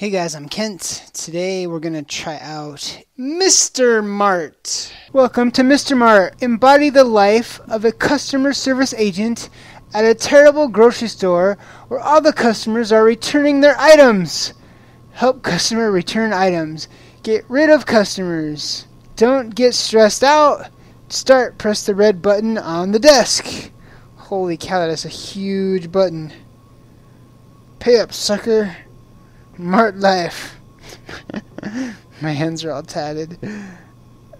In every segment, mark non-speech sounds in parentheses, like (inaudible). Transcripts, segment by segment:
Hey guys, I'm Kent. Today we're gonna try out Mr. Mart. Welcome to Mr. Mart. Embody the life of a customer service agent at a terrible grocery store where all the customers are returning their items. Help customer return items. Get rid of customers. Don't get stressed out. Start, press the red button on the desk. Holy cow, that is a huge button. Pay up, sucker. Mart life. (laughs) My hands are all tatted.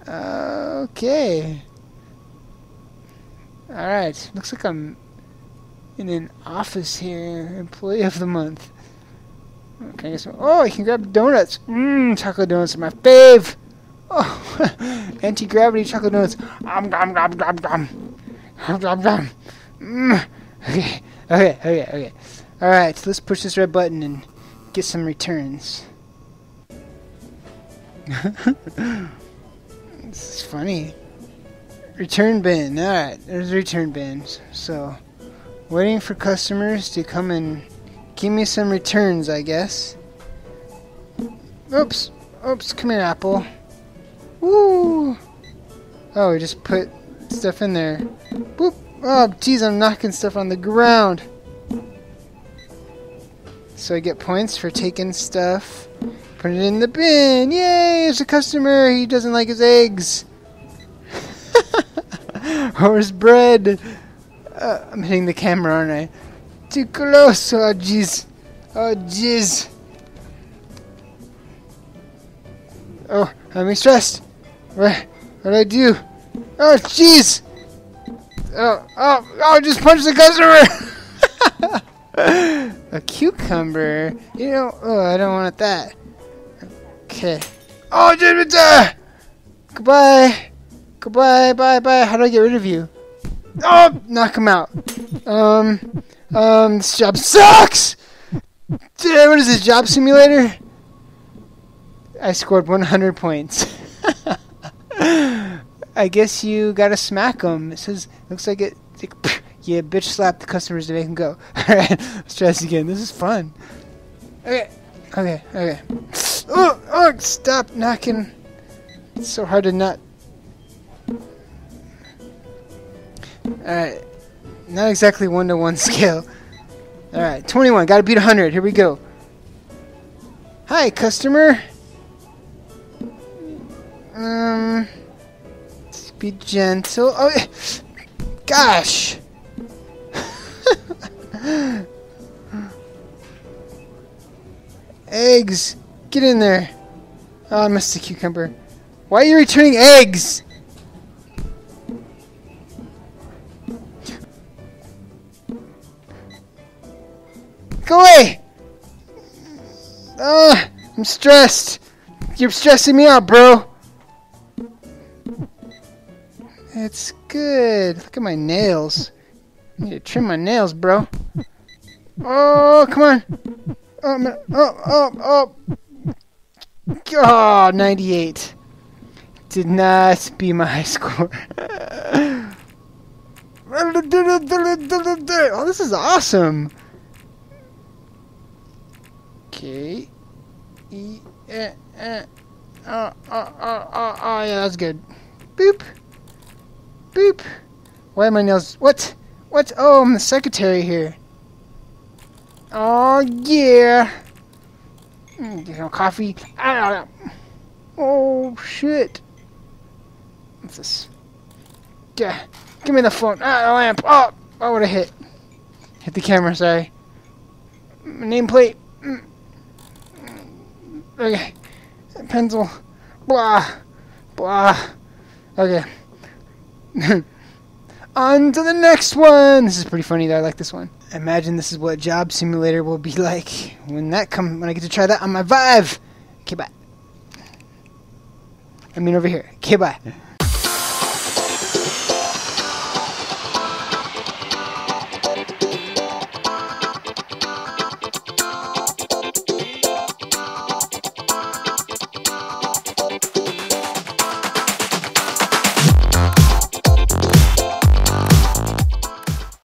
Okay. Alright, looks like I'm in an office here. Employee of the month. Okay, guess. Oh, I can grab donuts. Mmm, chocolate donuts are my fave. Oh, (laughs) anti gravity chocolate donuts. Um, gum, gum, gum, gum. Gum, gum, gum. Mm. Okay, okay, okay, okay. Alright, so let's push this red button and get some returns. (laughs) this is funny. Return bin. Alright, there's return bins. So, waiting for customers to come and give me some returns, I guess. Oops. Oops, come here, Apple. Woo! Oh, we just put stuff in there. Boop! Oh, jeez, I'm knocking stuff on the ground. So I get points for taking stuff. Put it in the bin. Yay! There's a customer. He doesn't like his eggs. (laughs) or his bread. Uh, I'm hitting the camera, aren't I? Too close. Oh, jeez. Oh, jeez. Oh, I'm stressed. What? What do I do? Oh, jeez. Oh, oh, oh, just punch the customer. (laughs) a cucumber? You know, oh, I don't want that. Okay. Oh, Jimita! Goodbye. Goodbye, bye, bye. How do I get rid of you? Oh, knock him out. Um, um, this job sucks! Dude, what is this, job simulator? I scored 100 points. (laughs) I guess you gotta smack them. It says, looks like it, like, (laughs) yeah, bitch slap the customers to make them go. (laughs) Alright, let's try this again. This is fun. Okay, okay, okay. Oh, oh, stop knocking. It's so hard to not. Alright, not exactly one to one scale. Alright, 21, gotta beat 100. Here we go. Hi, customer. Um, be gentle. Oh, (sighs) gosh. Eggs! Get in there! Oh, I missed the cucumber. Why are you returning eggs? Go away! Ah, I'm stressed. You're stressing me out, bro. It's good. Look at my nails. I need to trim my nails, bro. Oh, come on. Oh, man. oh, oh, oh. Oh, 98. Did not be my high score. (laughs) oh, this is awesome. Okay. E, eh, eh. Oh, oh, oh, oh, oh, yeah, that's good. Boop. Boop. Why are my nails... What? What? Oh, I'm the secretary here. Oh, yeah. Mm, get some coffee. Ah, oh, shit. What's this? Yeah. Give me the phone. Ah, the lamp. Oh, I would have hit. Hit the camera, sorry. Nameplate. Mm. Okay. Pencil. Blah. Blah. Okay. (laughs) On to the next one. This is pretty funny though. I like this one. Imagine this is what Job Simulator will be (laughs) like when that come when I get to try that on my Vive. Okay, bye. I mean over here. Okay, bye.